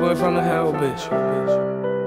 boy from the hell, bitch.